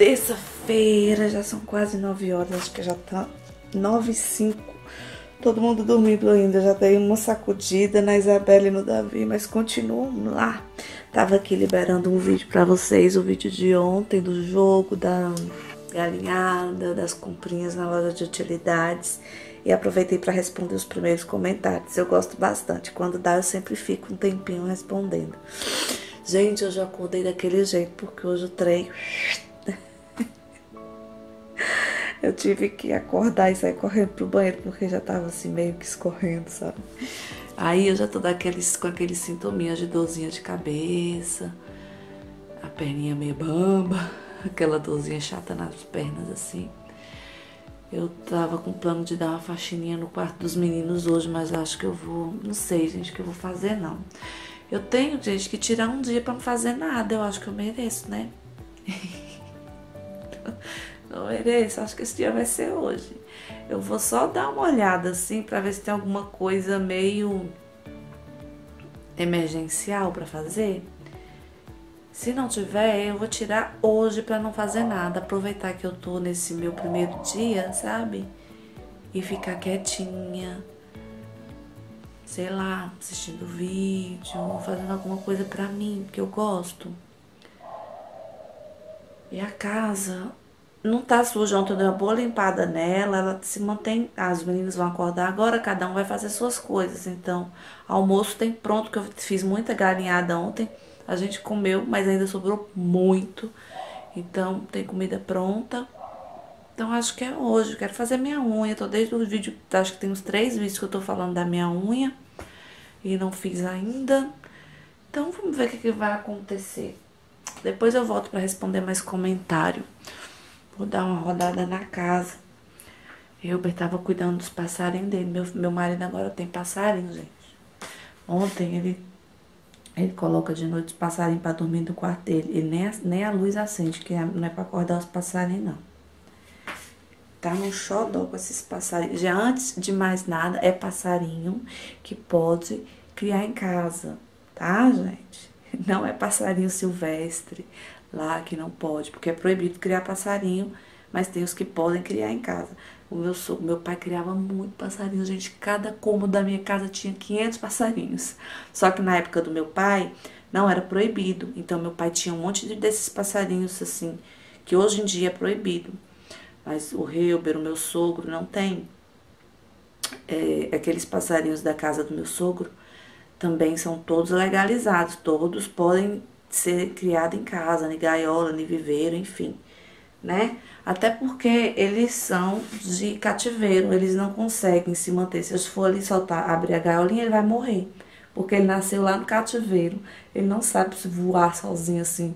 Hoje terça-feira, já são quase 9 horas, acho que já tá 9 e 5. Todo mundo dormindo ainda, já dei uma sacudida na Isabela e no Davi, mas continuam lá. Tava aqui liberando um vídeo pra vocês, o vídeo de ontem do jogo, da galinhada, das comprinhas na loja de utilidades. E aproveitei para responder os primeiros comentários. Eu gosto bastante. Quando dá, eu sempre fico um tempinho respondendo. Gente, eu já acordei daquele jeito, porque hoje o trem. eu tive que acordar e sair correndo pro banheiro, porque já tava assim meio que escorrendo, sabe? Aí eu já tô daqueles, com aqueles sintominhas de dorzinha de cabeça, a perninha meio bamba, aquela dorzinha chata nas pernas assim. Eu tava com plano de dar uma faxininha no quarto dos meninos hoje, mas acho que eu vou. Não sei, gente, que eu vou fazer não. Eu tenho, gente, que tirar um dia pra não fazer nada. Eu acho que eu mereço, né? não mereço. Acho que esse dia vai ser hoje. Eu vou só dar uma olhada assim pra ver se tem alguma coisa meio emergencial pra fazer. Se não tiver, eu vou tirar hoje para não fazer nada. Aproveitar que eu tô nesse meu primeiro dia, sabe? E ficar quietinha. Sei lá, assistindo vídeo, fazendo alguma coisa pra mim, que eu gosto. E a casa não tá suja, ontem eu dei uma boa limpada nela, ela se mantém. As meninas vão acordar agora, cada um vai fazer suas coisas. Então, almoço tem pronto, que eu fiz muita galinhada ontem. A gente comeu, mas ainda sobrou muito. Então, tem comida pronta. Então, acho que é hoje. Quero fazer minha unha. Tô desde o vídeo, acho que tem uns três vídeos que eu tô falando da minha unha. E não fiz ainda. Então, vamos ver o que, que vai acontecer. Depois eu volto para responder mais comentário. Vou dar uma rodada na casa. Eu tava cuidando dos passarinhos dele. Meu, meu marido agora tem passarinho, gente. Ontem ele ele coloca de noite os passarinhos para dormir no quarto dele. Ele nem nem a luz acende, que não é para acordar os passarinhos, não. Tá no xodó com esses passarinhos. Já antes de mais nada, é passarinho que pode criar em casa, tá, gente? Não é passarinho silvestre lá que não pode, porque é proibido criar passarinho, mas tem os que podem criar em casa. O meu, meu pai criava muito passarinho, gente. Cada cômodo da minha casa tinha 500 passarinhos. Só que na época do meu pai, não era proibido. Então, meu pai tinha um monte desses passarinhos, assim, que hoje em dia é proibido. Mas o Reuber, o meu sogro, não tem. É, aqueles passarinhos da casa do meu sogro também são todos legalizados. Todos podem ser criados em casa, em gaiola, em viveiro, enfim né? Até porque eles são de cativeiro, eles não conseguem se manter. Se eu for ali soltar, abrir a gaiolinha, ele vai morrer. Porque ele nasceu lá no cativeiro, ele não sabe se voar sozinho assim.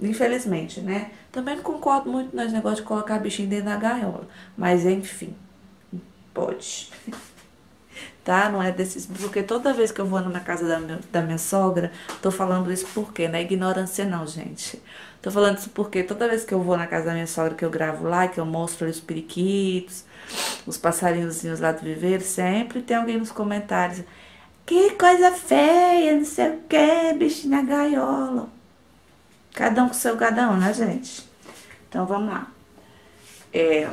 Infelizmente, né? Também não concordo muito nesse negócio de colocar bichinho dentro da gaiola. Mas enfim, pode. tá? Não é desses. Porque toda vez que eu vou na casa da, meu, da minha sogra, tô falando isso porque, não é ignorância, não, gente. Tô falando isso porque toda vez que eu vou na casa da minha sogra, que eu gravo lá, que eu mostro os periquitos, os passarinhozinhos lá do viveiro, sempre tem alguém nos comentários. Que coisa feia, não sei o que, bichinha gaiola. Cada um com seu cada um, né, gente? Então vamos lá. É...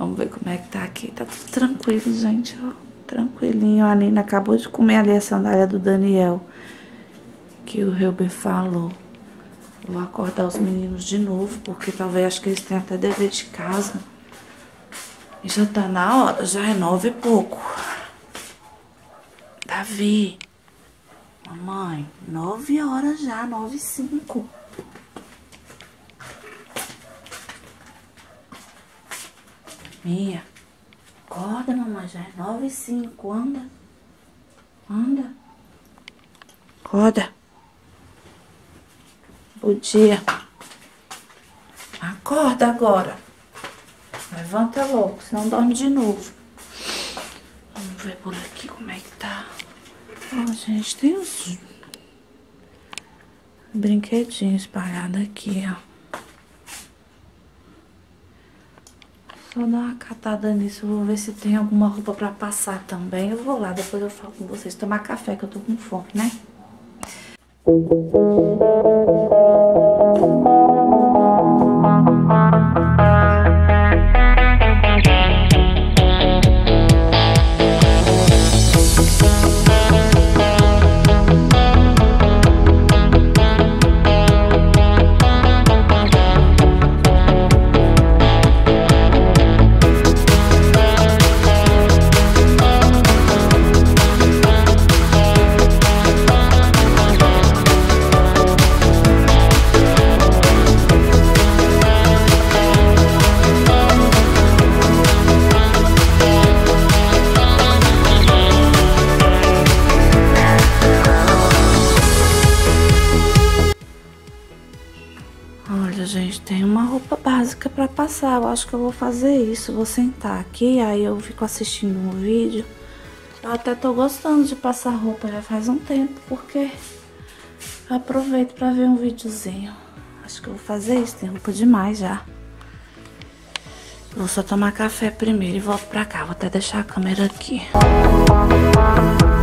Vamos ver como é que tá aqui. Tá tudo tranquilo, gente, ó. Tranquilinho. A Nina acabou de comer ali a sandália do Daniel. Que o Reuber falou. Vou acordar os meninos de novo, porque talvez acho que eles têm até dever de casa. E já tá na hora, já é nove e pouco. Davi. Mamãe, nove horas já, nove e cinco. Mia, acorda, mamãe, já é nove e cinco, anda. Anda. Acorda. Bom dia. Acorda agora. Levanta logo, senão dorme de novo. Vamos ver por aqui como é que tá. Ó, oh, gente, tem uns brinquedinhos espalhados aqui, ó. Só dar uma catada nisso, vou ver se tem alguma roupa pra passar também. Eu vou lá, depois eu falo com vocês. Tomar café, que eu tô com fome, né? Música pra passar. Eu acho que eu vou fazer isso. Vou sentar aqui, aí eu fico assistindo um vídeo. Eu até tô gostando de passar roupa já faz um tempo, porque aproveito pra ver um videozinho. Acho que eu vou fazer isso, tem roupa demais já. Vou só tomar café primeiro e volto pra cá. Vou até deixar a câmera aqui. Ah,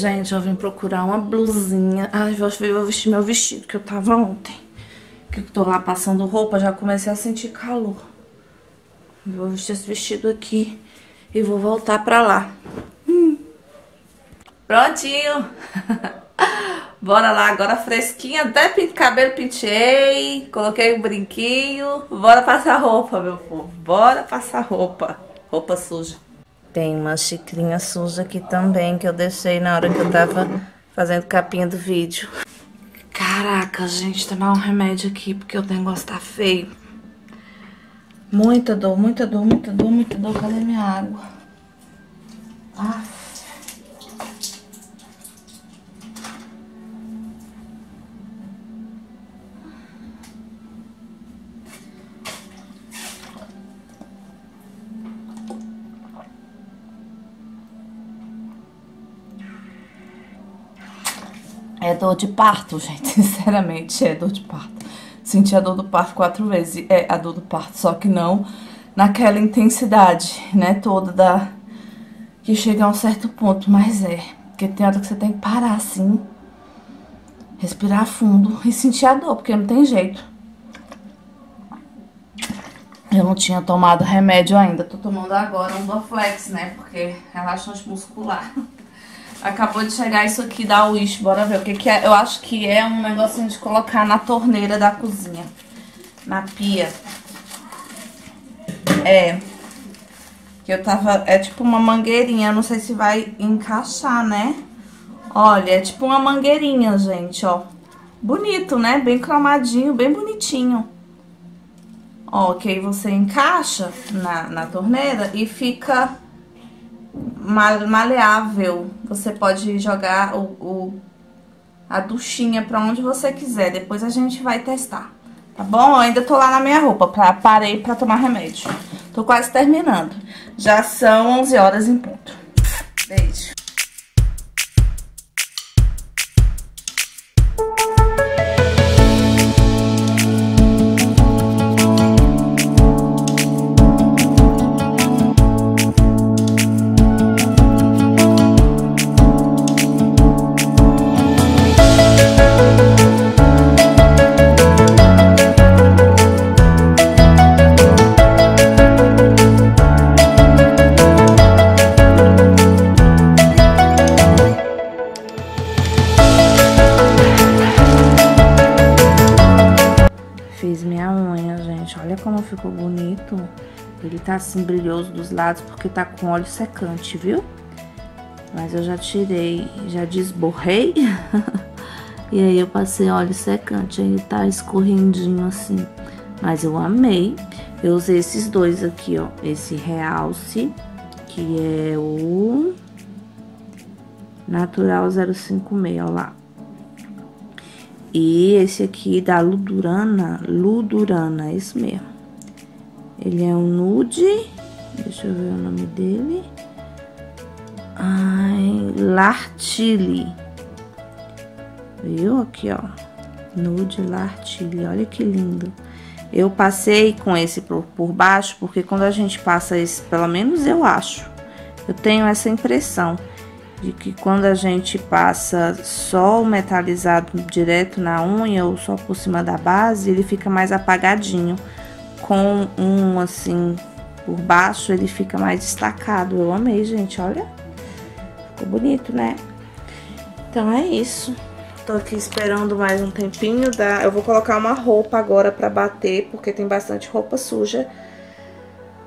Gente, eu vim procurar uma blusinha. Ai, vou, vou vestir meu vestido que eu tava ontem. Que eu tô lá passando roupa, já comecei a sentir calor. Vou vestir esse vestido aqui e vou voltar pra lá. Hum. Prontinho! Bora lá, agora fresquinha, até cabelo pintei, coloquei um brinquinho. Bora passar roupa, meu povo. Bora passar roupa. Roupa suja. Tem uma xicrinha suja aqui também, que eu deixei na hora que eu tava fazendo capinha do vídeo. Caraca, gente, tomar um remédio aqui, porque o negócio tá feio. Muita dor, muita dor, muita dor, muita dor. Cadê minha água? Ah. É dor de parto, gente. Sinceramente, é dor de parto. Senti a dor do parto quatro vezes. É a dor do parto, só que não naquela intensidade, né? Toda da. Que chega a um certo ponto, mas é. Porque tem hora que você tem que parar assim, respirar fundo e sentir a dor, porque não tem jeito. Eu não tinha tomado remédio ainda. Tô tomando agora um Dorflex, né? Porque relaxante muscular. Acabou de chegar isso aqui da Wish, bora ver o que que é. Eu acho que é um negocinho de colocar na torneira da cozinha, na pia. É, que eu tava, é tipo uma mangueirinha, não sei se vai encaixar, né? Olha, é tipo uma mangueirinha, gente, ó. Bonito, né? Bem cromadinho, bem bonitinho. Ó, que aí você encaixa na, na torneira e fica maleável. Você pode jogar o, o a duchinha pra onde você quiser. Depois a gente vai testar. Tá bom? Eu ainda tô lá na minha roupa. Pra, parei pra tomar remédio. Tô quase terminando. Já são 11 horas em ponto. Beijo. Assim brilhoso dos lados porque tá com óleo secante, viu? Mas eu já tirei, já desborrei. e aí eu passei óleo secante, aí tá escorrendinho assim. Mas eu amei. Eu usei esses dois aqui, ó. Esse Realce, que é o Natural 056, ó lá. E esse aqui da Ludurana, Ludurana, esse mesmo. Ele é um nude. Deixa eu ver o nome dele. Ai, Lartili. Viu? Aqui, ó. Nude Lartili. Olha que lindo. Eu passei com esse por, por baixo, porque quando a gente passa esse, pelo menos eu acho, eu tenho essa impressão de que quando a gente passa só o metalizado direto na unha ou só por cima da base, ele fica mais apagadinho. Com um assim por baixo, ele fica mais destacado. Eu amei, gente, olha. Ficou bonito, né? Então é isso. Tô aqui esperando mais um tempinho. Da... Eu vou colocar uma roupa agora pra bater, porque tem bastante roupa suja.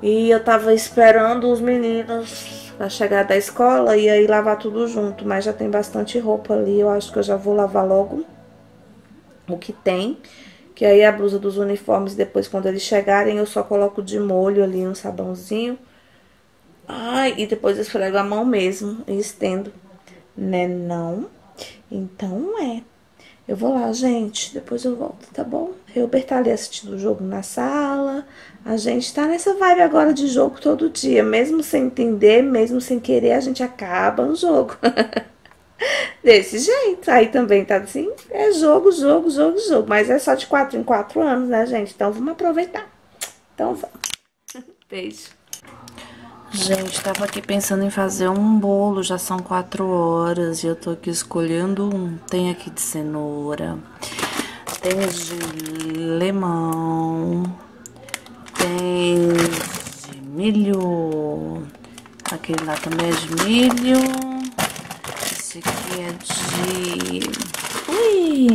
E eu tava esperando os meninos pra chegar da escola e aí lavar tudo junto. Mas já tem bastante roupa ali, eu acho que eu já vou lavar logo o que tem. Que aí a blusa dos uniformes, depois quando eles chegarem, eu só coloco de molho ali um sabãozinho. Ai, e depois esfrego a mão mesmo e estendo. Né não? Então é. Eu vou lá, gente. Depois eu volto, tá bom? Eu tá ali assistindo o jogo na sala. A gente tá nessa vibe agora de jogo todo dia. Mesmo sem entender, mesmo sem querer, a gente acaba no jogo. Desse jeito. Aí também tá assim, é jogo, jogo, jogo, jogo. Mas é só de quatro em quatro anos, né, gente? Então vamos aproveitar. Então vamos. Beijo. Gente, tava aqui pensando em fazer um bolo, já são quatro horas e eu tô aqui escolhendo um. Tem aqui de cenoura, tem de limão, tem de milho, aquele lá também é de milho, de... Ui,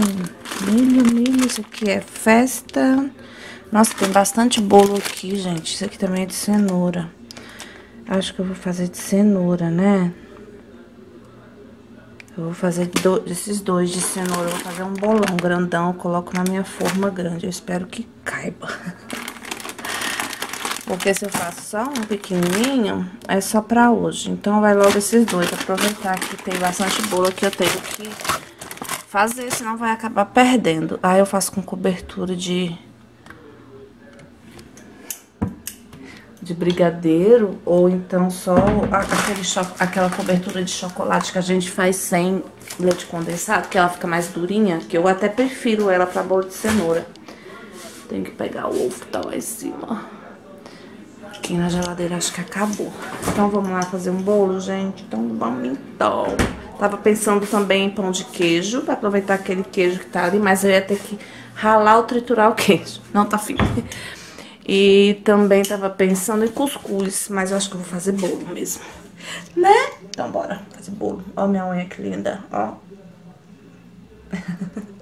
milho, milho, esse aqui é festa. Nossa, tem bastante bolo aqui, gente, esse aqui também é de cenoura. Acho que eu vou fazer de cenoura, né? Eu vou fazer esses dois de cenoura. Eu vou fazer um bolão grandão. Coloco na minha forma grande. Eu espero que caiba. Porque se eu faço só um pequenininho, é só pra hoje. Então, vai logo esses dois. Aproveitar que tem bastante bolo que eu tenho que fazer, senão vai acabar perdendo. Aí eu faço com cobertura de de brigadeiro ou então só aquele aquela cobertura de chocolate que a gente faz sem leite condensado, que ela fica mais durinha, que eu até prefiro ela para bolo de cenoura. Tem que pegar o ovo que tá lá em cima. Aqui na geladeira acho que acabou. Então vamos lá fazer um bolo, gente? Então vamos então. Tava pensando também em pão de queijo, pra aproveitar aquele queijo que tá ali, mas eu ia ter que ralar ou triturar o queijo. Não tá fim. E também tava pensando em cuscuz, mas eu acho que eu vou fazer bolo mesmo. Né? Então bora fazer bolo. Ó minha unha que linda, ó.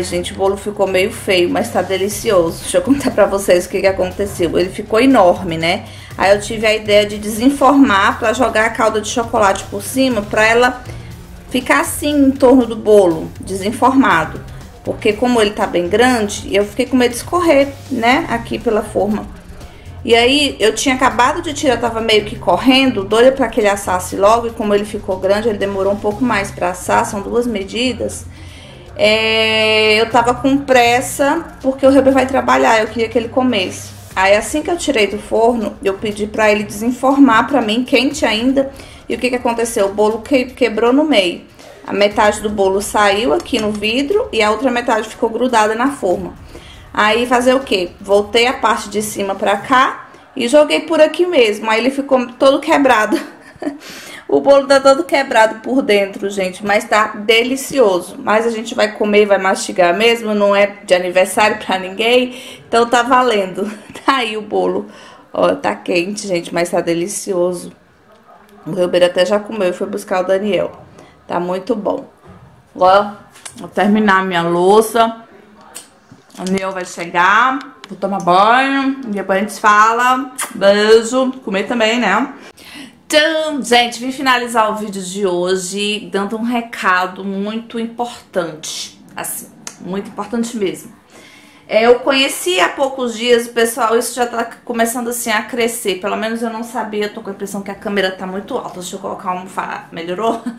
Ai, gente, o bolo ficou meio feio, mas tá delicioso. Deixa eu contar pra vocês o que, que aconteceu. Ele ficou enorme, né? Aí eu tive a ideia de desenformar pra jogar a calda de chocolate por cima, pra ela ficar assim em torno do bolo, desenformado. Porque como ele tá bem grande, eu fiquei com medo de escorrer, né, aqui pela forma. E aí eu tinha acabado de tirar, tava meio que correndo, doida para que ele assasse logo, e como ele ficou grande, ele demorou um pouco mais para assar, são duas medidas. É, eu tava com pressa porque o Reuben vai trabalhar, eu queria que ele comesse. Aí assim que eu tirei do forno, eu pedi para ele desenformar para mim, quente ainda. E o que que aconteceu? O bolo que, quebrou no meio. A metade do bolo saiu aqui no vidro e a outra metade ficou grudada na forma. Aí fazer o que? Voltei a parte de cima pra cá e joguei por aqui mesmo. Aí ele ficou todo quebrado. o bolo tá todo quebrado por dentro, gente, mas tá delicioso. Mas a gente vai comer e vai mastigar mesmo, não é de aniversário pra ninguém, então tá valendo. Tá aí o bolo. Ó, tá quente, gente, mas tá delicioso. O Reuber até já comeu e foi buscar o Daniel. Tá muito bom. Agora, vou terminar minha louça. O Daniel vai chegar, vou tomar banho, depois a gente fala. Beijo, comer também, né? Então, gente, vim finalizar o vídeo de hoje dando um recado muito importante. Assim, muito importante mesmo. É, eu conheci há poucos dias o pessoal, isso já tá começando assim a crescer. Pelo menos eu não sabia, tô com a impressão que a câmera tá muito alta. Deixa eu colocar um. Melhorou?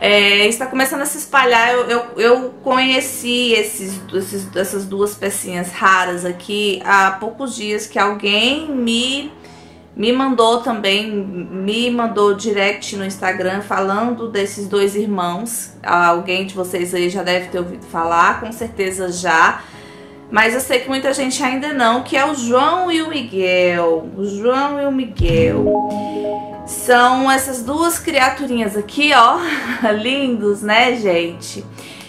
É, está começando a se espalhar. Eu, eu, eu conheci esses, esses, essas duas pecinhas raras aqui há poucos dias que alguém me me mandou também, me mandou direct no Instagram falando desses dois irmãos. Alguém de vocês aí já deve ter ouvido falar, com certeza já. Mas eu sei que muita gente ainda não, que é o João e o Miguel. O João e o Miguel. São essas duas criaturinhas aqui, ó. Lindos, né, gente?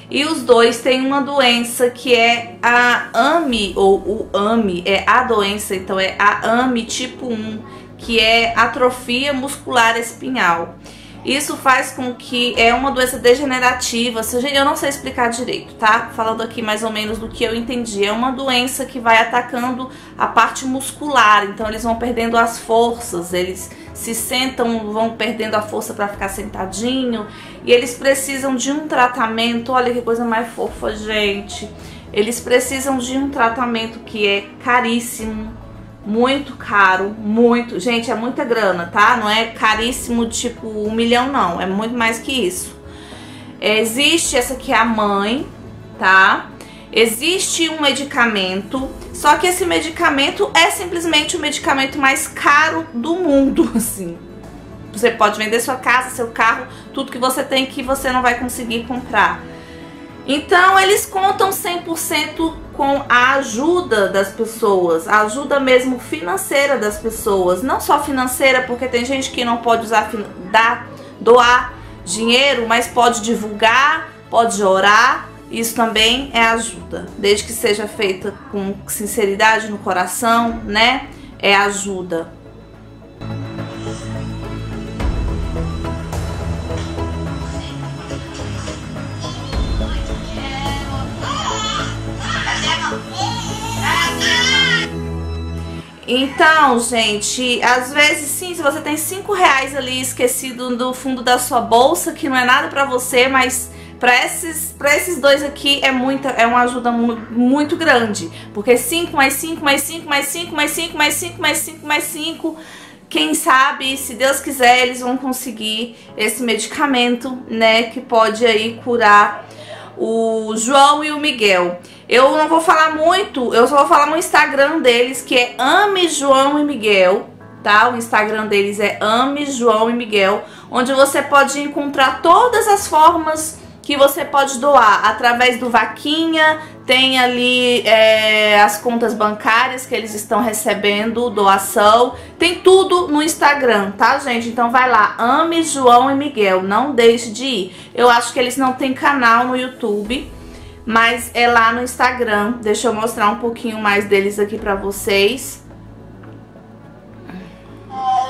E os dois têm uma doença que é a AMI, ou o AMI, é a doença, então é a AMI tipo 1, que é atrofia muscular espinhal. Isso faz com que é uma doença degenerativa, eu não sei explicar direito, tá? Falando aqui mais ou menos do que eu entendi. É uma doença que vai atacando a parte muscular, então eles vão perdendo as forças, eles se sentam, vão perdendo a força para ficar sentadinho, e eles precisam de um tratamento. Olha que coisa mais fofa, gente. Eles precisam de um tratamento que é caríssimo, muito caro, muito. Gente, é muita grana, tá? Não é caríssimo tipo um milhão, não. É muito mais que isso. Existe essa aqui é a mãe, tá? Existe um medicamento, só que esse medicamento é simplesmente o medicamento mais caro do mundo, assim. Você pode vender sua casa, seu carro, tudo que você tem que você não vai conseguir comprar. Então eles contam 100% com a ajuda das pessoas, a ajuda mesmo financeira das pessoas, não só financeira, porque tem gente que não pode usar dar, doar dinheiro, mas pode divulgar, pode orar. Isso também é ajuda, desde que seja feita com sinceridade no coração, né? É ajuda. Então, gente, às vezes sim, se você tem cinco reais ali esquecido no fundo da sua bolsa, que não é nada pra você, mas para esses, pra esses dois aqui é, muita, é uma ajuda mu muito grande. Porque 5 mais 5 mais 5 mais 5 mais 5 mais 5 mais 5 mais 5, quem sabe, se Deus quiser, eles vão conseguir esse medicamento, né, que pode aí curar o João e o Miguel. Eu não vou falar muito, eu só vou falar no Instagram deles, que é Ame João e Miguel, tá? O Instagram deles é Ame João e Miguel, onde você pode encontrar todas as formas que você pode doar através do Vaquinha, tem ali é, as contas bancárias que eles estão recebendo, doação, tem tudo no Instagram, tá, gente? Então vai lá, ame João e Miguel, não deixe de ir. Eu acho que eles não têm canal no YouTube, mas é lá no Instagram. Deixa eu mostrar um pouquinho mais deles aqui pra vocês.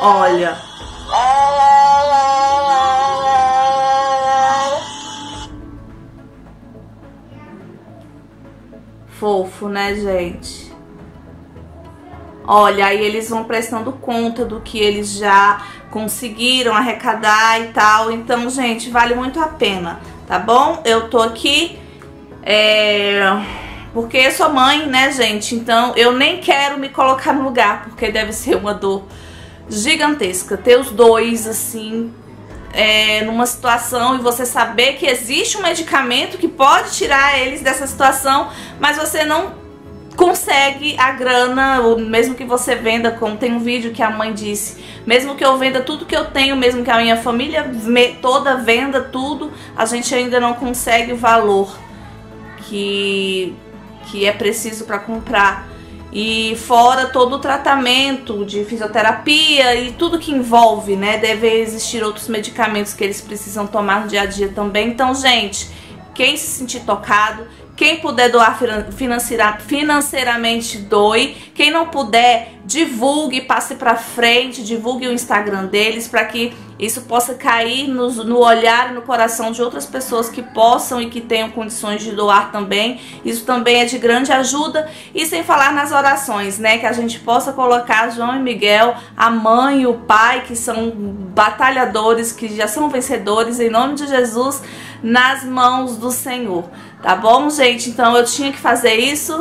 Olha. Fofo, né, gente? Olha, aí eles vão prestando conta do que eles já conseguiram arrecadar e tal. Então, gente, vale muito a pena, tá bom? Eu tô aqui é, Porque eu sou mãe, né, gente? Então eu nem quero me colocar no lugar, porque deve ser uma dor gigantesca. Ter os dois, assim, é, numa situação e você saber que existe um medicamento que pode tirar eles dessa situação, mas você não consegue a grana, mesmo que você venda, como tem um vídeo que a mãe disse, mesmo que eu venda tudo que eu tenho, mesmo que a minha família toda venda tudo, a gente ainda não consegue o valor que, que é preciso para comprar. E fora todo o tratamento de fisioterapia e tudo que envolve, né? Deve existir outros medicamentos que eles precisam tomar no dia a dia também. Então, gente, quem se sentir tocado, quem puder doar financeiramente, doe. Quem não puder, divulgue, passe para frente, divulgue o Instagram deles para que isso possa cair no, no olhar e no coração de outras pessoas que possam e que tenham condições de doar também. Isso também é de grande ajuda. E sem falar nas orações, né? Que a gente possa colocar João e Miguel, a mãe e o pai, que são batalhadores, que já são vencedores, em nome de Jesus, nas mãos do Senhor. Tá bom, gente? Então eu tinha que fazer isso.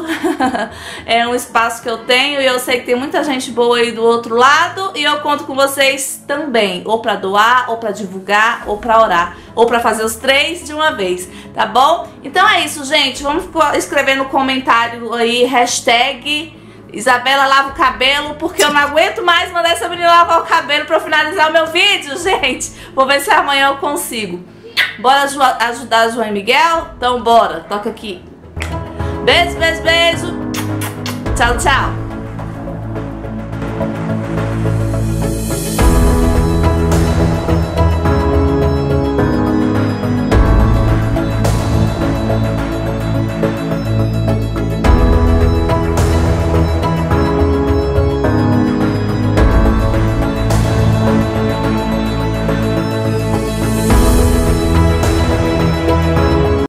é um espaço que eu tenho e eu sei que tem muita gente boa aí do outro lado e eu conto com vocês também, ou para doar, ou para divulgar, ou para orar, ou para fazer os três de uma vez, tá bom? Então é isso, gente. Vamos escrever no comentário aí hashtag Isabela lava o cabelo, porque eu não aguento mais mandar essa menina lavar o cabelo para finalizar o meu vídeo, gente. Vou ver se amanhã eu consigo. Bora ajudar João e Miguel? Então bora, toca aqui. Beijo, beijo, beijo. Tchau, tchau.